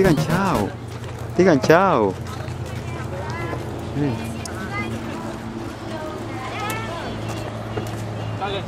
Digan chao. Digan chao. Dale.